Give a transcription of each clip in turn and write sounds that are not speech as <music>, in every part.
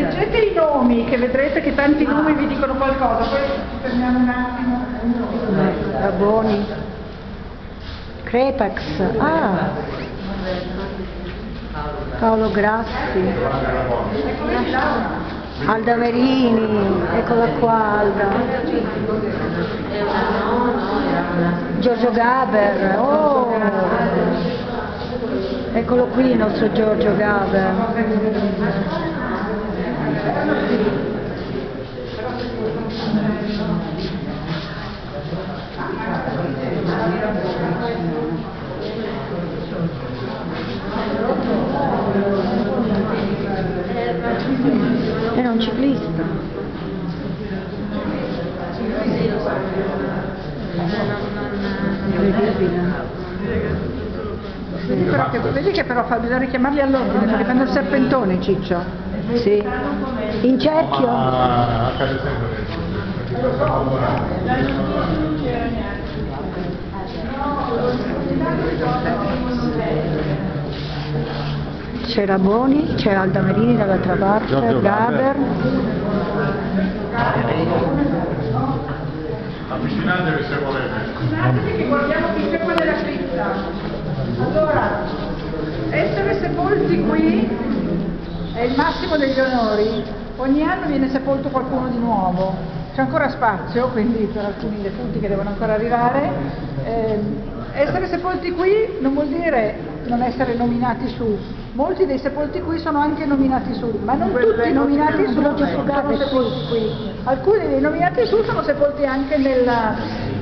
leggete i nomi, che vedrete che tanti nomi vi dicono qualcosa, poi ci fermiamo un attimo. Raboni. Crepax. Ah. Paolo Grassi. Alda Verini. Eccola qua Alda. Giorgio Gaber. Oh. Eccolo qui il nostro Giorgio Gaber. Era un ciclista. Vedi, però che, vedi che però fa, bisogna richiamarli all'ordine perché fanno il serpentone, Ciccio. Sì. In cerchio? Ah, accade sempre. C'era Boni, c'era Alda Merini dall'altra parte, Giorgio Gaber. Avvicinatevi se volete. Scusatemi che guardiamo il tema della cripta. Allora, essere sepolti qui è il massimo degli onori. Ogni anno viene sepolto qualcuno di nuovo. C'è ancora spazio, quindi per alcuni defunti che devono ancora arrivare. Ehm, essere sepolti qui non vuol dire non essere nominati su. Molti dei sepolti qui sono anche nominati su, ma non tutti i nominati su sono sepolti qui. Alcuni dei nominati su sono sepolti anche nel,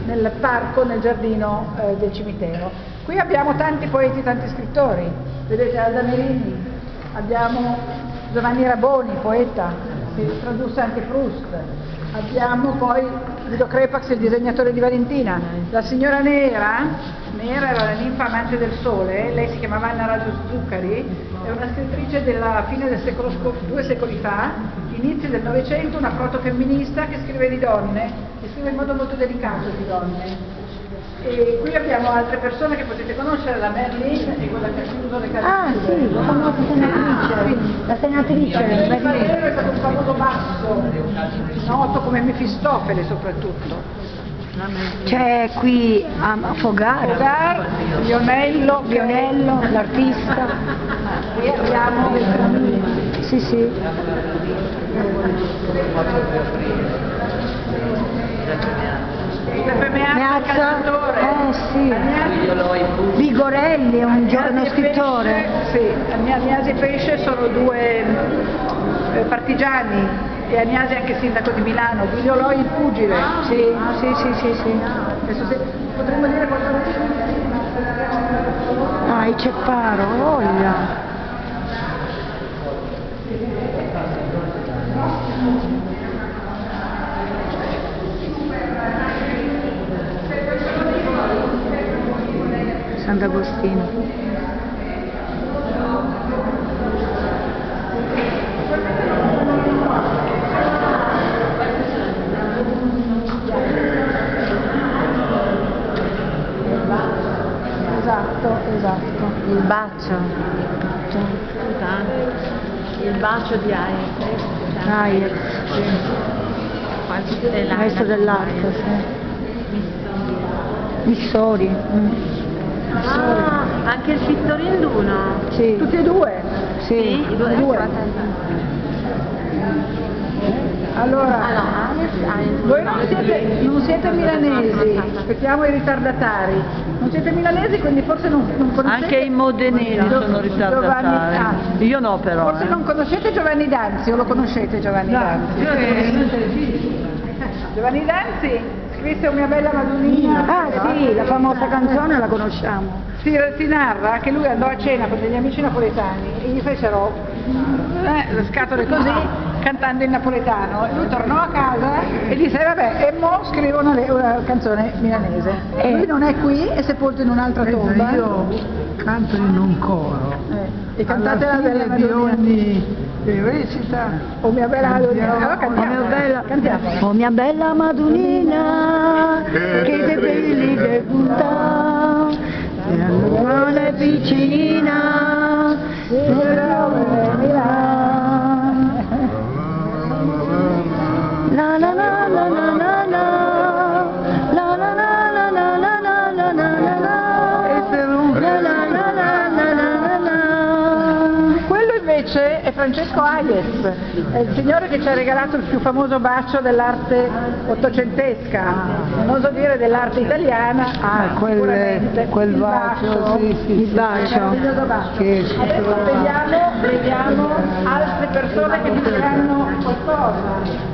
nel parco, nel giardino eh, del cimitero. Qui abbiamo tanti poeti, tanti scrittori. Vedete Alda Merini, abbiamo Giovanni Raboni, poeta, che tradusse anche Proust. Abbiamo poi Guido Crepax, il disegnatore di Valentina. La signora Nera, Nera era la ninfa amante del sole, lei si chiamava Anna Raggio Zuccari, è una scrittrice della fine del secolo scorso, due secoli fa, inizi del Novecento, una protofemminista che scrive di donne, e scrive in modo molto delicato di donne. E qui abbiamo altre persone che potete conoscere, la Merlin, è quella che ha chiuso le case Ah sì, la famosa senatrice, la senatrice Valero Berlino. è stato un famoso basso, noto come Mefistofele soprattutto. C'è qui a a Fogara, Fogar, Lionello, Lionello, l'artista. Qui abbiamo Sì, sì. Meazza, il Meazza, eh sì. Vigorelli è un giorno scrittore. Pesce, Sì, Agna- Agnasi e Pesce sono due eh, partigiani e Agnasi è anche sindaco di Milano, Guido Loi il pugile. Sì, sì, sì, sì, sì. Adesso se potremmo dire qualcosa Ah, il Cepparo, voglia. Sant'Agostino. Esatto, esatto. Il bacio. Il bacio di Hayek. Hayek, Il maestro dell'arte, sì. Missori. mm. Ah, anche il Vittorinduno. Sì, Tutti e due. sì. i due. due. Allora, voi non siete, non siete milanesi, aspettiamo i ritardatari. Non siete milanesi, quindi forse non, non conoscete... Anche i modenesi sono Giovanni- ritardatari. ah, Io no però. Forse eh. non conoscete Giovanni Danzi, o lo conoscete Giovanni Danzi? Giovanni Danzi scrisse Una bella Madonnina. Ah sì, la famosa canzone la conosciamo. Si, si narra che lui andò a cena con degli amici napoletani e gli fecero eh, le scatole così cantando in napoletano. Lui tornò a casa e disse vabbè, e mo scrivo una, una canzone milanese. E lui non è qui, è sepolto in un'altra tomba. Io canto in un coro. Eh, e cantate la bella di ogni eh, recita O mia bella Madonnina. Allora Oh cantiamo. mia bella, Cantiamo. oh mia bella Madonnina, che te belli che punta, e allora vicina, però Francesco Hayez, è il signore che ci ha regalato il più famoso bacio dell'arte ottocentesca, non oso dire dell'arte italiana, Ah, quel- quel il bacio, sì, sì, il bacio, meraviglioso bacio. Che Adesso vediamo, vediamo altre persone che vi diranno qualcosa.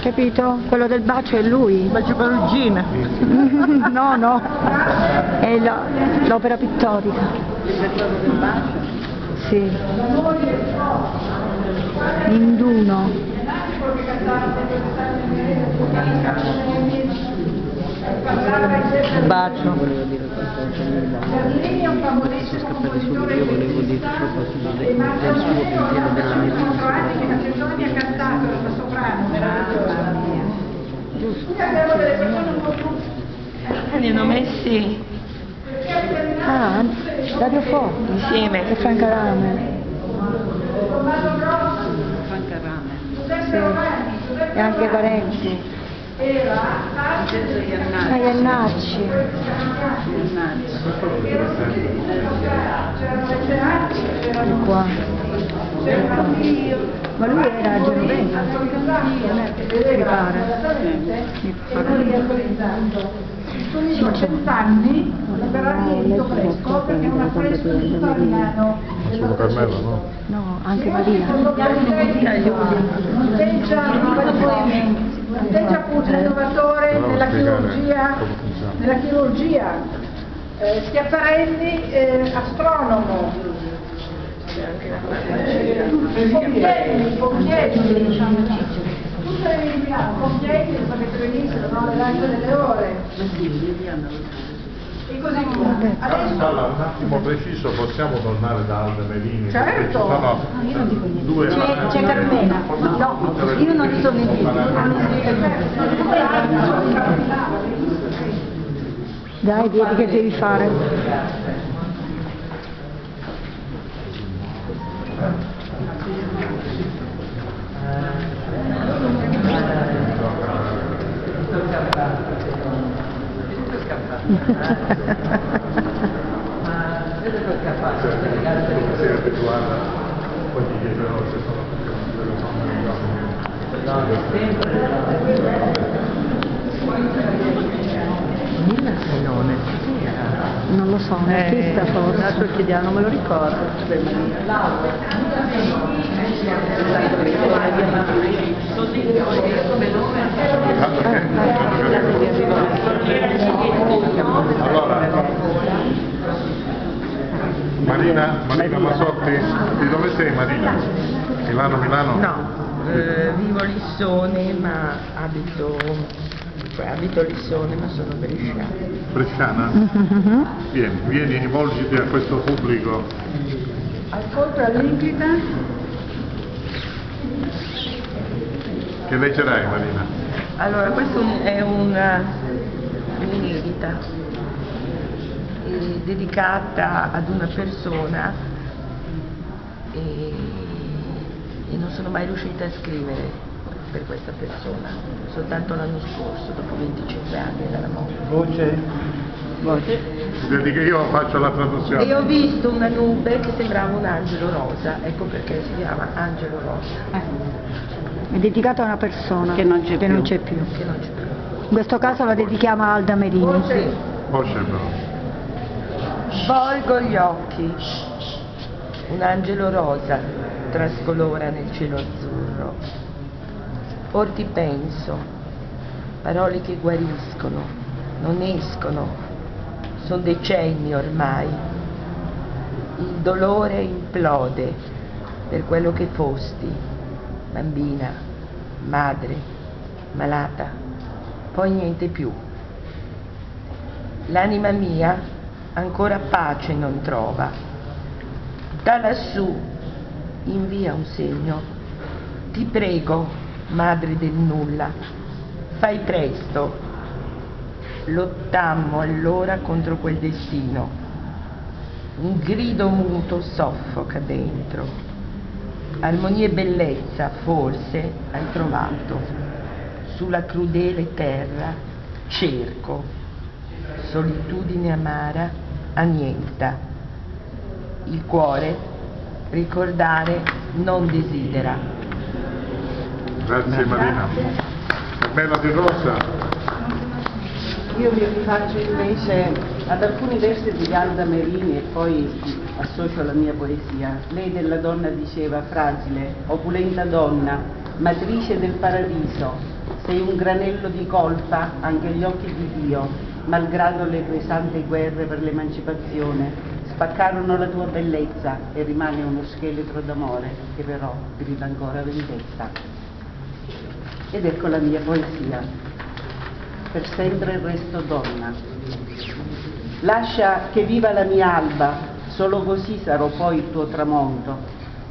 Capito? Quello del bacio è lui. Bacio Perugina. no, no, è l'opera pittorica. Sì. Induno. Bacio. Un famosissimo compositore inglese e Marco Bernini aveva quattro anni che la canzone mi ha cantato la soprano, meravigliosa. Qui abbiamo delle persone un po' più Li hanno messi Ah, Radio Forti. insieme. E Franca Rame. Giuseppe Romani, Giuseppe E anche parenti. Eva, Tassi, Ah, Iannacci. c'erano Qua. Ma lui era genovese. Mi pare. Sono cent'anni, verrà finito presto perché è un affresco di Vittoriano. Solo Carmelo, no? No, anche Maria. Atteggia appunto l'innovatore Però nella spiegare chirurgia, nella chirurgia. Eh, Schiaparelli, eh, astronomo. Pompieri, pompieri, diciamo. Milano, pompieri, lo sapete benissimo, no? Nell'angolo delle ore. E così via. Adesso Sala, un attimo preciso, possiamo tornare da Alde Melini? Certo. Ci sono due C'è, c'è Carmela. No, io non sono in Dai, vedi che devi fare. Sei Nina Senone. Non lo so, un artista forse. Adesso chiediamo, non me lo ricordo. Che- Allora, Marina, Marina Masotti, di dove sei Marina? Milano, Milano? No, eh, vivo a Lissone ma abito, cioè abito a Lissone ma sono bresciana. Bresciana? <laughs> Vieni, vieni, rivolgiti a questo pubblico. ascolto all'inclita. Che leggerai Marina? Allora, questo è una un'inedita eh, dedicata ad una persona e, e non sono mai riuscita a scrivere per questa persona, soltanto l'anno scorso, dopo 25 anni dalla morte. Voce? Dedica io faccio la traduzione. E ho visto una nube che sembrava un angelo rosa, ecco perché si chiama angelo rosa, È dedicato a una persona che non c'è più. che non c'è più. In questo caso la dedichiamo a Alda Merini. Voce però. Volgo gli occhi, un angelo rosa trascolora nel cielo azzurro. Or ti penso, parole che guariscono, non escono, sono decenni ormai. Il dolore implode per quello che fosti, bambina, madre, malata, poi niente più. L'anima mia ancora pace non trova. Da lassù invia un segno. Ti prego, madre del nulla, fai presto. Lottammo allora contro quel destino. Un grido muto soffoca dentro. Armonia e bellezza forse hai trovato. Sulla crudele terra cerco solitudine amara annienta. Il cuore ricordare non desidera. Grazie Marina. Carmela Di Rosa, Io mi rifaccio invece ad alcuni versi di Alda Merini e poi associo alla mia poesia. Lei della donna diceva, fragile, opulenta donna, matrice del paradiso, sei un granello di colpa anche agli occhi di Dio, malgrado le tue sante guerre per l'emancipazione. Spaccarono la tua bellezza e rimane uno scheletro d'amore che però grida ancora vendetta. Ed ecco la mia poesia per sempre resto donna. Lascia che viva la mia alba, solo così sarò poi il tuo tramonto.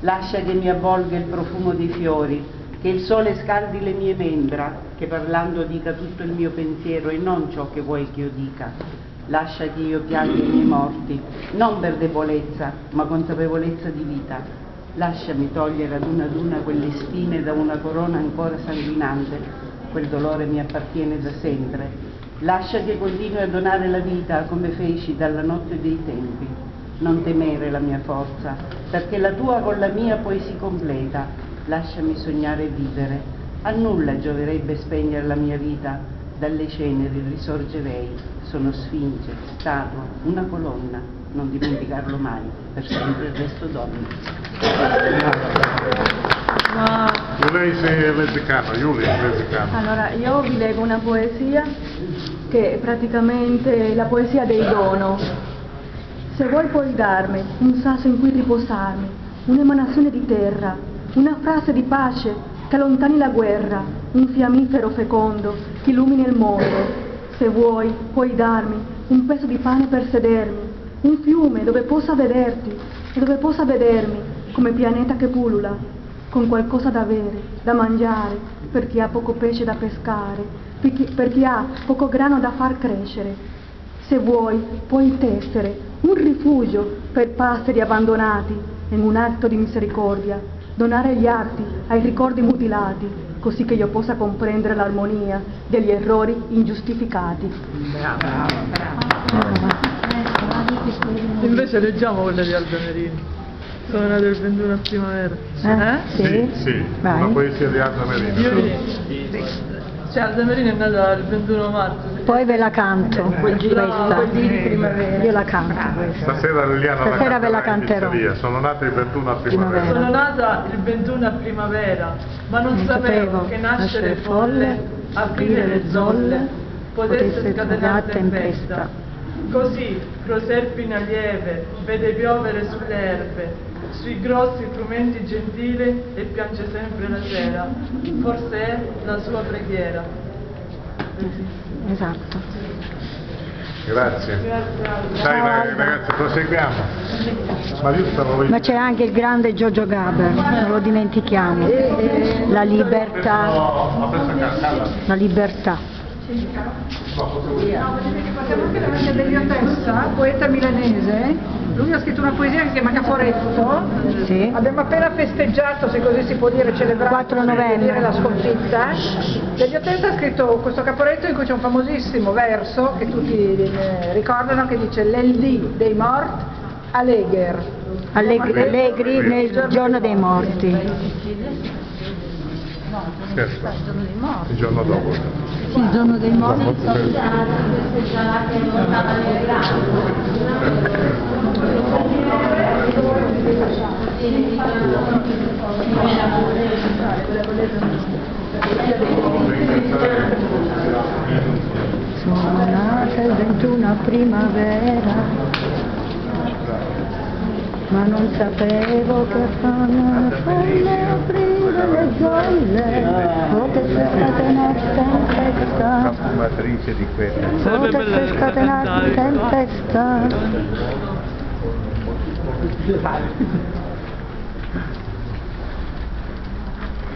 Lascia che mi avvolga il profumo dei fiori, che il sole scaldi le mie membra, che parlando dica tutto il mio pensiero e non ciò che vuoi che io dica. Lascia che io pianga i miei morti, non per debolezza, ma consapevolezza di vita. Lasciami togliere ad una ad una quelle spine da una corona ancora sanguinante, quel dolore mi appartiene da sempre. Lascia che continui a donare la vita come feci dalla notte dei tempi. Non temere la mia forza, perché la tua con la mia poi si completa. Lasciami sognare e vivere. A nulla gioverebbe spegnere la mia vita. Dalle ceneri risorgerei. Sono sfinge, statua, una colonna. Non dimenticarlo mai, per sempre resto donna. tu lei sei lezzicano, Giulia è. Allora, io vi leggo una poesia che è praticamente la poesia dei dono. Se vuoi puoi darmi un sasso in cui riposarmi, un'emanazione di terra, una frase di pace che allontani la guerra, un fiammifero fecondo che illumini il mondo. Se vuoi puoi darmi un pezzo di pane per sedermi, un fiume dove possa vederti e dove possa vedermi come pianeta che pullula, con qualcosa da bere, da mangiare, per chi ha poco pesce da pescare, per chi, per chi ha poco grano da far crescere. Se vuoi, puoi tessere un rifugio per passeri abbandonati in un atto di misericordia, donare gli arti ai ricordi mutilati, così che io possa comprendere l'armonia degli errori ingiustificati. Invece leggiamo quella di Aldo Merini. Sono nata il 21 a primavera. Eh? Sì, sì, Vai. una poesia di Aldo Merino. Io cioè Aldo Merini è nata il 21 marzo. Poi ve la canto, questa. quel giro di primavera. Io la canto questa. Stasera Liliana Stasera ve la canterà in canterò. pizzeria. Sono nata il 21 a primavera. Primavera. Sono nata il 21 a primavera, ma non, Non sapevo che nascere folle, aprire le zolle, potesse scatenare tempesta. Così, Proserpina lieve, vede piovere sulle erbe, sui grossi frumenti gentili e piange sempre la sera. Forse è la sua preghiera. Esatto. Grazie. Grazie. Dai rag- ragazzi, proseguiamo. Ma Ma c'è anche il grande Giorgio Gaber, non lo dimentichiamo. La libertà, la libertà. Partiamo anche davanti Delio Tessa, poeta milanese. Lui ha scritto una poesia che si chiama Caporetto. Sì. Abbiamo appena festeggiato, se così si può dire, celebrato 4 novembre. dire, la sconfitta. Delio Tessa ha scritto questo caporetto in cui c'è un famosissimo verso che tutti eh, ricordano che dice l'LD dei mort Allegher. Allegri, allegri nel giorno dei morti. Certo. Il giorno dopo. Il giorno dei morti. Sono nata il 21 a primavera, ma non sapevo che fanno folle aprire le zolle, potesse scatenare tempesta, Matrice di quella. Sarebbe bella scatenare tempesta.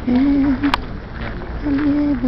Eh, lieve.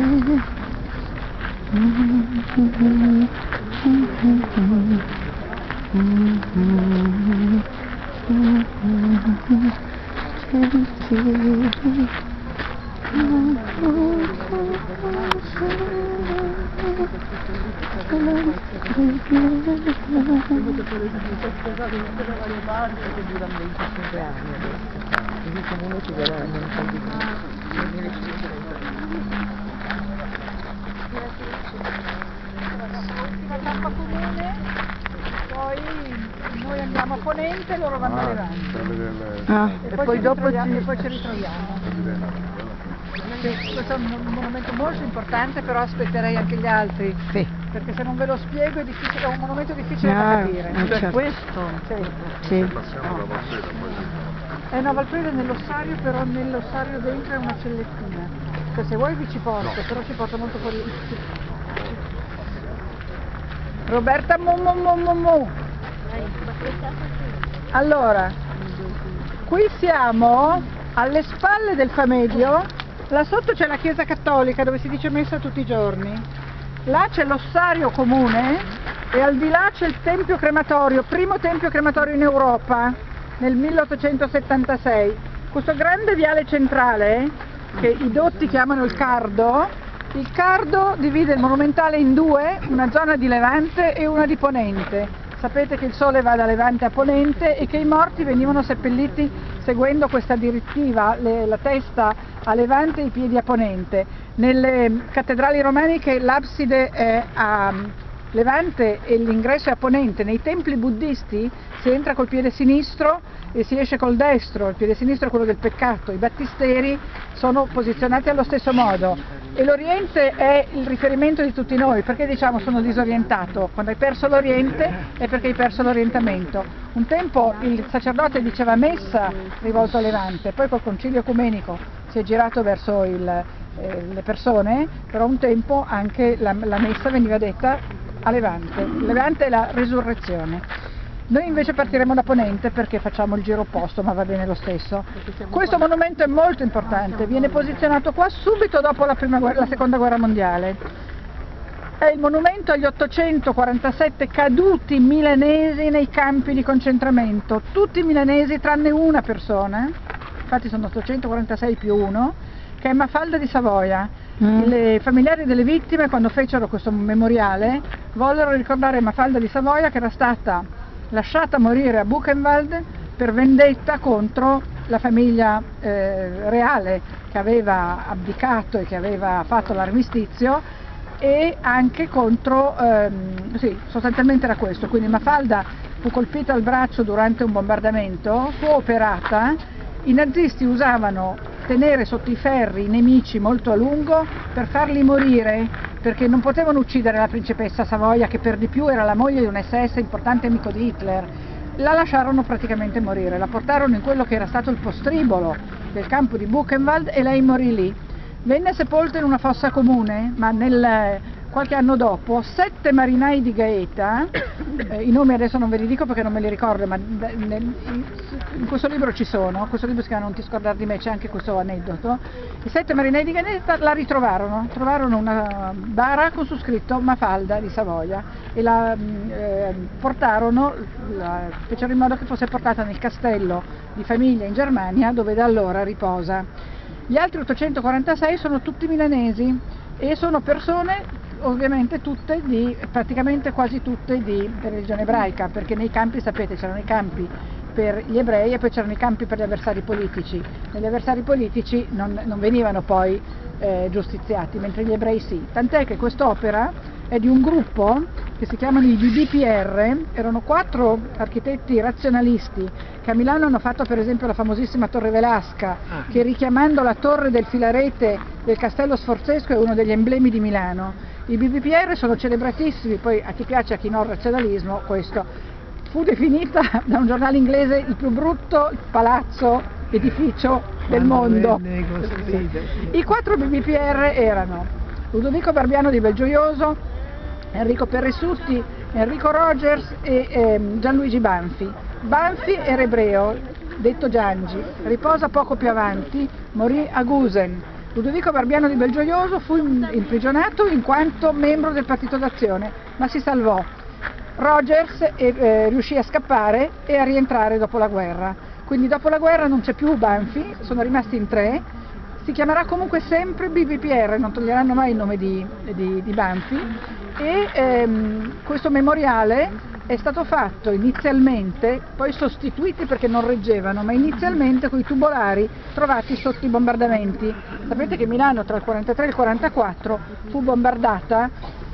L'ultima tappa comune, poi noi andiamo a Ponente e loro vanno Ah, Ah, E, poi, poi dopo ci... e poi ci ritroviamo. questo è un, un monumento molto importante, però aspetterei anche gli altri, Sì. Perché se non ve lo spiego è, difficile, è un monumento difficile da Ah, capire. eh, Cioè certo. questo? Sì. Sì. Passiamo da Valsera, poi È una Valpreda nell'ossario, però nell'ossario dentro è una cellettina. Cioè se vuoi vi ci porto, però ci porta molto fuori. Roberta mu mu mu mu mu. Allora, qui siamo alle spalle del Famedio, là sotto c'è la chiesa cattolica dove si dice messa tutti i giorni, là c'è l'ossario comune e al di là c'è il tempio crematorio, primo tempio crematorio in Europa nel 1876. Questo grande viale centrale, che i dotti chiamano il Cardo, il Cardo divide il monumentale in due, una zona di Levante e una di Ponente. Sapete che il sole va da Levante a Ponente e che i morti venivano seppelliti seguendo questa direttiva, le- la testa a Levante e i piedi a Ponente. Nelle cattedrali romaniche l'abside è a Levante e l'ingresso è a Ponente. Nei templi buddisti si entra col piede sinistro e si esce col destro, il piede sinistro è quello del peccato, i battisteri sono posizionati allo stesso modo e l'Oriente è il riferimento di tutti noi, perché diciamo sono disorientato? Quando hai perso l'Oriente è perché hai perso l'orientamento. Un tempo il sacerdote diceva messa rivolto a Levante, poi col concilio ecumenico si è girato verso il, eh, le persone, però un tempo anche la, la messa veniva detta a Levante. Levante è la resurrezione. Noi invece partiremo da Ponente perché facciamo il giro opposto, ma va bene lo stesso. Questo monumento è molto importante, viene posizionato qua subito dopo la, guerra- la seconda guerra mondiale. È il monumento agli 847 caduti milanesi nei campi di concentramento, tutti milanesi tranne una persona, infatti sono 846 più uno, che è Mafalda di Savoia. Mm. I familiari delle vittime quando fecero questo memoriale vollero ricordare Mafalda di Savoia che era stata lasciata morire a Buchenwald per vendetta contro la famiglia eh, reale che aveva abdicato e che aveva fatto l'armistizio e anche contro, ehm, sì, sostanzialmente era questo, quindi Mafalda fu colpita al braccio durante un bombardamento, fu operata, i nazisti usavano tenere sotto i ferri i nemici molto a lungo per farli morire perché non potevano uccidere la principessa Savoia che per di più era la moglie di un SS importante amico di Hitler. La lasciarono praticamente morire, la portarono in quello che era stato il postribolo del campo di Buchenwald e lei morì lì. Venne sepolta in una fossa comune, ma nel, qualche anno dopo sette marinai di Gaeta, <coughs> eh, i nomi adesso non ve li dico perché non me li ricordo, ma nel- in, in questo libro ci sono, questo libro si chiama Non ti scordare di me, c'è anche questo aneddoto, i sette marinai di Gaeta la ritrovarono, trovarono una bara con su scritto Mafalda di Savoia e la mm, eh, portarono, la, fecero in modo che fosse portata nel castello di famiglia in Germania dove da allora riposa. Gli altri 846 sono tutti milanesi e sono persone ovviamente tutte di, praticamente quasi tutte di religione ebraica, perché nei campi, sapete, c'erano i campi per gli ebrei e poi c'erano i campi per gli avversari politici. Negli avversari politici non, non venivano poi eh, giustiziati, mentre gli ebrei sì. Tant'è che quest'opera è di un gruppo che si chiamano i DDPR, erano quattro architetti razionalisti che a Milano hanno fatto per esempio la famosissima Torre Velasca, che richiamando la torre del filarete del Castello Sforzesco è uno degli emblemi di Milano. I BBPR sono celebratissimi, poi a chi piace a chi no il razionalismo, questo fu definita <laughs> da un giornale inglese il più brutto palazzo, edificio del mondo. I quattro BBPR erano Ludovico Barbiano di Belgioioso, Enrico Perressutti, Enrico Rogers e ehm, Gianluigi Banfi. Banfi era ebreo, detto Giangi, riposa poco più avanti, morì a Gusen. Ludovico Barbiano di Belgioioso fu imprigionato in quanto membro del Partito d'Azione, ma si salvò. Rogers eh, eh, riuscì a scappare e a rientrare dopo la guerra. Quindi dopo la guerra non c'è più Banfi, sono rimasti in tre, si chiamerà comunque sempre BBPR, non toglieranno mai il nome di, di- di Banfi e ehm, questo memoriale è stato fatto inizialmente, poi sostituiti perché non reggevano, ma inizialmente con i tubolari trovati sotto i bombardamenti. Sapete che Milano tra il 43 e il 44 fu bombardata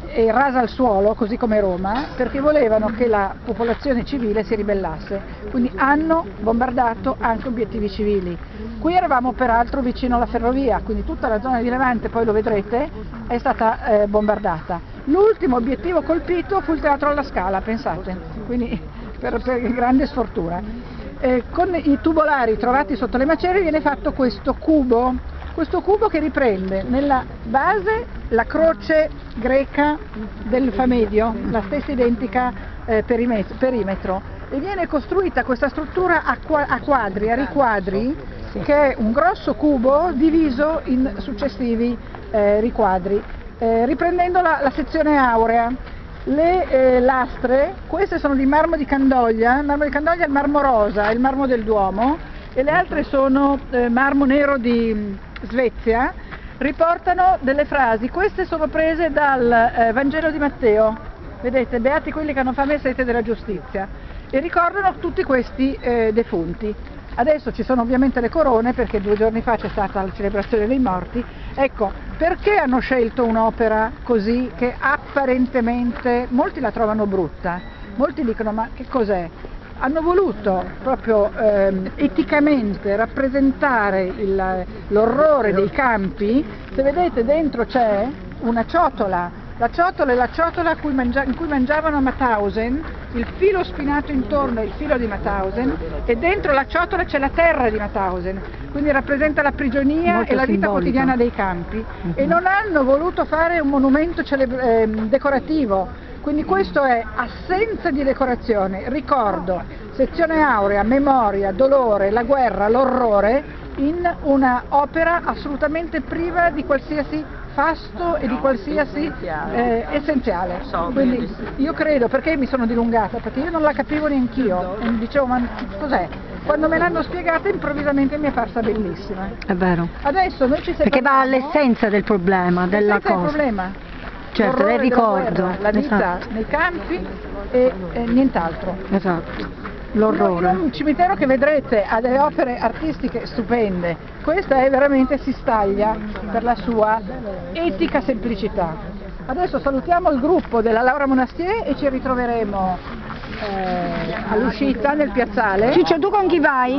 e rasa al suolo, così come Roma, perché volevano che la popolazione civile si ribellasse. Quindi hanno bombardato anche obiettivi civili. Qui eravamo peraltro vicino alla ferrovia, quindi tutta la zona di Levante, poi lo vedrete, è stata eh, bombardata. L'ultimo obiettivo colpito fu il Teatro alla Scala, pensate, quindi per, per grande sfortuna. Eh, con i tubolari trovati sotto le macerie viene fatto questo cubo questo cubo che riprende nella base la croce greca del Famedio, la stessa identica eh, perimetro, e viene costruita questa struttura a, quadri, a riquadri, che è un grosso cubo diviso in successivi eh, riquadri, eh, riprendendo la, la, sezione aurea. Le eh, lastre, queste sono di marmo di Candoglia, il marmo di Candoglia è il marmo rosa, il marmo del Duomo, e le altre sono eh, marmo nero di Svezia, riportano delle frasi, queste sono prese dal eh, Vangelo di Matteo, vedete, beati quelli che hanno fame e sete della giustizia, e ricordano tutti questi eh, defunti. Adesso ci sono ovviamente le corone perché due giorni fa c'è stata la celebrazione dei morti. Ecco, perché hanno scelto un'opera così che apparentemente molti la trovano brutta? Molti dicono ma che cos'è? hanno voluto proprio ehm, eticamente rappresentare l'orrore dei campi, se vedete dentro c'è una ciotola, la ciotola è la ciotola cui in cui mangiavano Mauthausen, il filo spinato intorno è il filo di Mauthausen e dentro la ciotola c'è la terra di Mauthausen, quindi rappresenta la prigionia Molto e la vita quotidiana dei campi. Uh -huh. E non hanno voluto fare un monumento eh, decorativo, quindi questo è assenza di decorazione, ricordo, sezione aurea, memoria, dolore, la guerra, l'orrore in una opera assolutamente priva di qualsiasi fasto e di qualsiasi eh, essenziale. Quindi io credo, perché mi sono dilungata? Perché io non la capivo neanch'io e mi dicevo ma cos'è? Quando me l'hanno spiegata improvvisamente mi è parsa bellissima. È vero. Adesso noi ci Perché va all'essenza del problema, della cosa. Del problema certo, del ricordo. Guerra, la vita esatto. nei campi e, e nient'altro. Esatto. L'orrore. Un cimitero che vedrete ha delle opere artistiche stupende, questa è veramente si staglia per la sua etica semplicità. Adesso salutiamo il gruppo della Laura Monastier e ci ritroveremo eh, all'uscita nel piazzale. Ciccio, tu con chi vai?